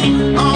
Oh,